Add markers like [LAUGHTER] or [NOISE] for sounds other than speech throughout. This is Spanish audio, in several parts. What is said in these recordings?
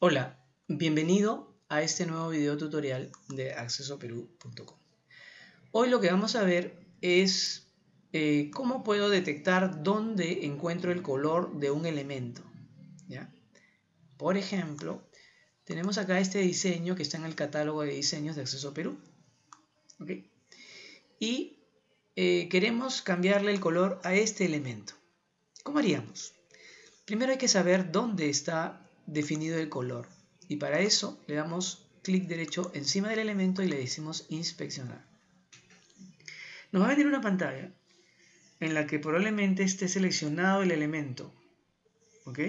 Hola, bienvenido a este nuevo video tutorial de accesoperú.com. Hoy lo que vamos a ver es eh, cómo puedo detectar dónde encuentro el color de un elemento. Por ejemplo, tenemos acá este diseño que está en el catálogo de diseños de Acceso Perú. Y eh, queremos cambiarle el color a este elemento. ¿Cómo haríamos? Primero hay que saber dónde está definido el color. Y para eso le damos clic derecho encima del elemento y le decimos inspeccionar. Nos va a venir una pantalla en la que probablemente esté seleccionado el elemento. ¿Ok?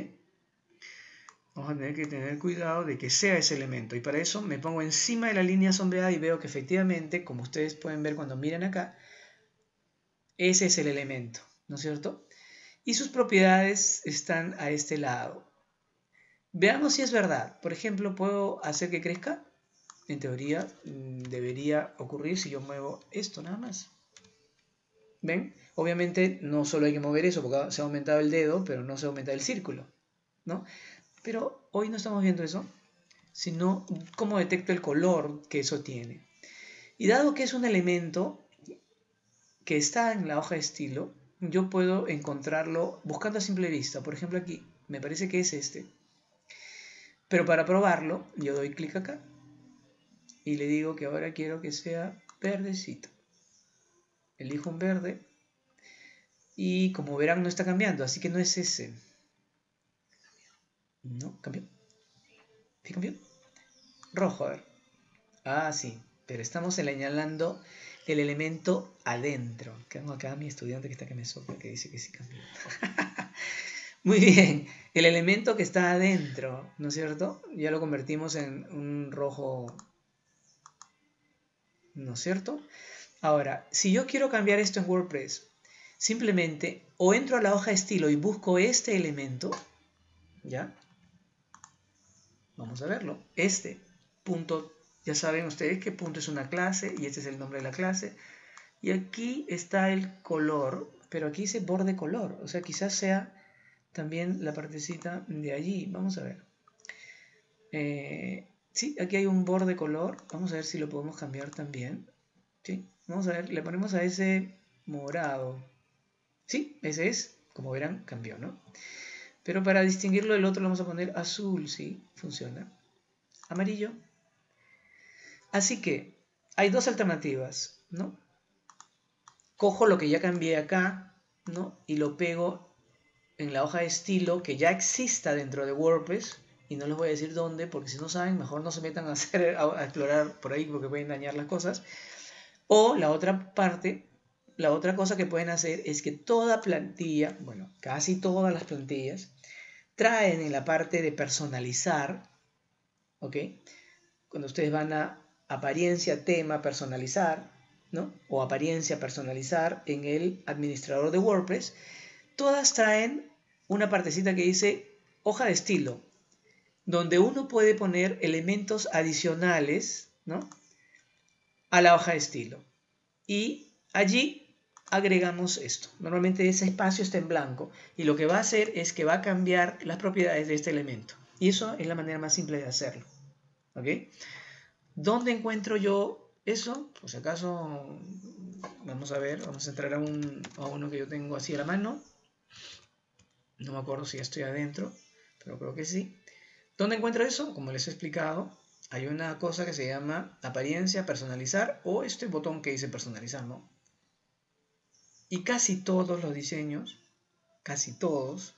Vamos a tener que tener cuidado de que sea ese elemento. Y para eso me pongo encima de la línea sombreada y veo que efectivamente, como ustedes pueden ver cuando miran acá, ese es el elemento, ¿no es cierto? Y sus propiedades están a este lado. Veamos si es verdad. Por ejemplo, ¿puedo hacer que crezca? En teoría mm, debería ocurrir si yo muevo esto nada más. ¿Ven? Obviamente no solo hay que mover eso porque se ha aumentado el dedo, pero no se ha aumentado el círculo. ¿no? Pero hoy no estamos viendo eso, sino cómo detecto el color que eso tiene. Y dado que es un elemento que está en la hoja de estilo, yo puedo encontrarlo buscando a simple vista. Por ejemplo aquí, me parece que es este. Pero para probarlo, yo doy clic acá y le digo que ahora quiero que sea verdecito. Elijo un verde y como verán no está cambiando, así que no es ese. No, cambió. ¿Sí cambió? Rojo, a ver. Ah, sí, pero estamos señalando el elemento adentro. Tengo acá a mi estudiante que está que me sopla, que dice que sí cambió. [LAUGHS] Muy bien, el elemento que está adentro, ¿no es cierto? Ya lo convertimos en un rojo, ¿no es cierto? Ahora, si yo quiero cambiar esto en WordPress, simplemente o entro a la hoja estilo y busco este elemento, ¿ya? Vamos a verlo. Este punto, ya saben ustedes que punto es una clase y este es el nombre de la clase. Y aquí está el color, pero aquí dice borde color, o sea, quizás sea también la partecita de allí. Vamos a ver. Eh, sí, aquí hay un borde color. Vamos a ver si lo podemos cambiar también. ¿Sí? Vamos a ver, le ponemos a ese morado. Sí, ese es. Como verán, cambió, ¿no? Pero para distinguirlo del otro le vamos a poner azul, sí, funciona. Amarillo. Así que hay dos alternativas, ¿no? Cojo lo que ya cambié acá, ¿no? Y lo pego en la hoja de estilo que ya exista dentro de WordPress y no les voy a decir dónde porque si no saben mejor no se metan a, [LAUGHS] hacer, a explorar por ahí porque pueden dañar las cosas o la otra parte la otra cosa que pueden hacer es que toda plantilla bueno casi todas las plantillas traen en la parte de personalizar ok cuando ustedes van a apariencia tema personalizar ¿no? o apariencia personalizar en el administrador de WordPress todas traen una partecita que dice hoja de estilo, donde uno puede poner elementos adicionales ¿no? a la hoja de estilo. Y allí agregamos esto. Normalmente ese espacio está en blanco y lo que va a hacer es que va a cambiar las propiedades de este elemento. Y eso es la manera más simple de hacerlo. ¿Ok? ¿Dónde encuentro yo eso? Por si acaso, vamos a ver, vamos a entrar a, un, a uno que yo tengo así a la mano. No me acuerdo si estoy adentro, pero creo que sí. ¿Dónde encuentro eso? Como les he explicado, hay una cosa que se llama apariencia, personalizar o este botón que dice personalizar, ¿no? Y casi todos los diseños, casi todos,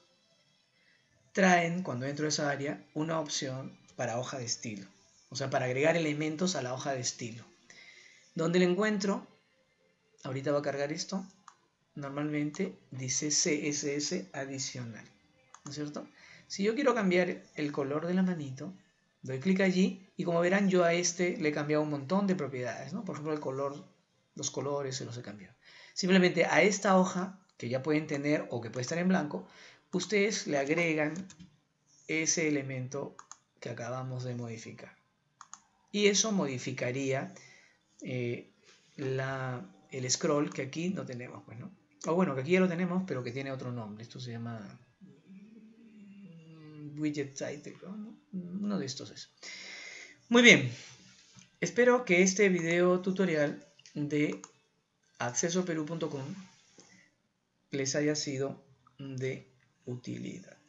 traen, cuando entro a esa área, una opción para hoja de estilo. O sea, para agregar elementos a la hoja de estilo. ¿Dónde lo encuentro? Ahorita va a cargar esto normalmente dice CSS adicional, ¿no es cierto? Si yo quiero cambiar el color de la manito, doy clic allí y como verán yo a este le he cambiado un montón de propiedades, ¿no? Por ejemplo el color, los colores se los he cambiado. Simplemente a esta hoja, que ya pueden tener o que puede estar en blanco, ustedes le agregan ese elemento que acabamos de modificar. Y eso modificaría eh, el scroll que aquí no tenemos, pues. O bueno, que aquí ya lo tenemos, pero que tiene otro nombre. Esto se llama widget site, uno de estos es. Muy bien, espero que este video tutorial de accesoperú.com les haya sido de utilidad.